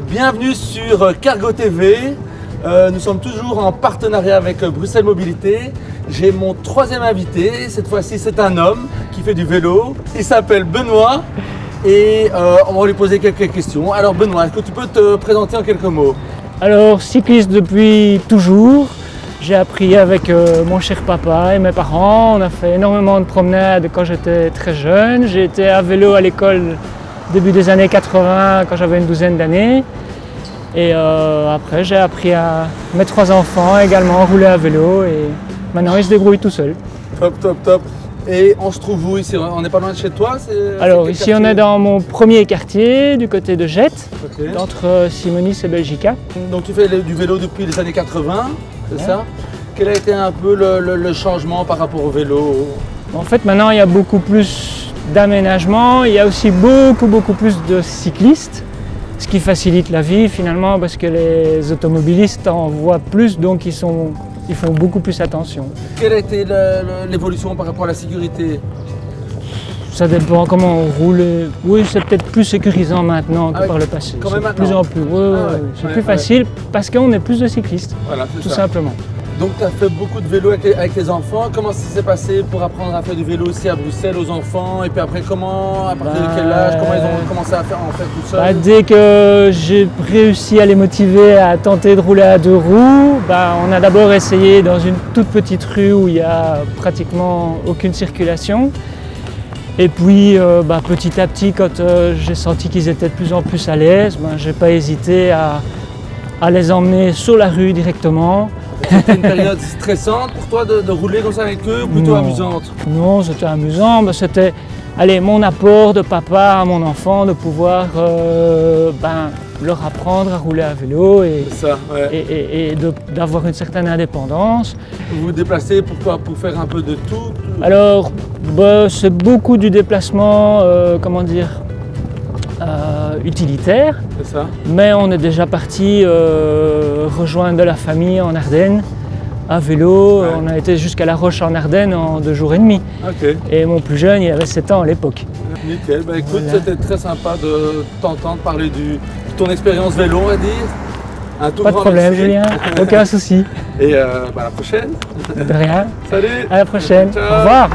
Bienvenue sur Cargo TV. Euh, nous sommes toujours en partenariat avec Bruxelles Mobilité. J'ai mon troisième invité. Cette fois-ci, c'est un homme qui fait du vélo. Il s'appelle Benoît et euh, on va lui poser quelques questions. Alors, Benoît, est-ce que tu peux te présenter en quelques mots? Alors, cycliste depuis toujours. J'ai appris avec euh, mon cher papa et mes parents. On a fait énormément de promenades quand j'étais très jeune. J'ai été à vélo à l'école début des années 80 quand j'avais une douzaine d'années. Et euh, après, j'ai appris à mes trois enfants également à rouler à vélo et maintenant ils se débrouillent tout seuls. Top, top, top. Et on se trouve où ici? On n'est pas loin de chez toi? Alors ici on est dans mon premier quartier du côté de Jette, entre euh, Simonis et Belgica. Donc tu fais du vélo depuis les années 80, c'est Ouais. ça? Quel a été un peu le, le- le changement par rapport au vélo? En fait maintenant il y a beaucoup plus d'aménagement, il y a aussi beaucoup beaucoup plus de cyclistes, ce qui facilite la vie finalement parce que les automobilistes en voient plus donc ils, sont, ils font beaucoup plus attention. Quelle a été l'évolution par rapport à la sécurité? Ça dépend comment on roule. Oui, c'est peut-être plus sécurisant maintenant que Ah par le passé. quand même plus en plus. Oui, Ah ouais. C'est ouais, plus ouais. facile parce qu'on est plus de cyclistes, Voilà, tout ça. simplement. Donc tu as fait beaucoup de vélo avec, les- enfants. Comment ça s'est passé pour apprendre à faire du vélo aussi à Bruxelles aux enfants? Et puis après, comment, à partir de quel Bah, âge, comment ils ont commencé à faire, en faire tout Bah, seuls dès que j'ai réussi à les motiver à tenter de rouler à deux roues, bah, on a d'abord essayé dans une toute petite rue où il n'y a pratiquement aucune circulation. Et puis euh, bah, petit à petit, quand euh, j'ai senti qu'ils étaient de plus en plus à l'aise, je n'ai pas hésité à, à les emmener sur la rue directement. C'était une période stressante pour toi de, de rouler comme ça avec eux ou plutôt Non. amusante Non, c'était amusant, mais c'était allez, mon apport de papa à mon enfant de pouvoir euh, ben, leur apprendre à rouler à vélo et, C'est ça, ouais. et- et- et de- d'avoir une certaine indépendance. Vous vous déplacez pour quoi? Pour faire un peu de tout? Alors, bah, c'est beaucoup du déplacement, euh, comment dire, utilitaire, C'est ça mais on est déjà parti euh, rejoindre de la famille en Ardennes à vélo. Ouais. On a été jusqu'à La Roche en Ardennes en deux jours et demi. Et mon plus jeune, il avait 7 ans à l'époque. nickel. Bah écoute, Voilà. c'était très sympa de t'entendre parler du, de ton expérience vélo, on va dire. Un tout Pas de problème, merci. Julien. Aucun souci. Et euh, bah, à la prochaine. De rien. Salut À la prochaine. Ciao. Au revoir.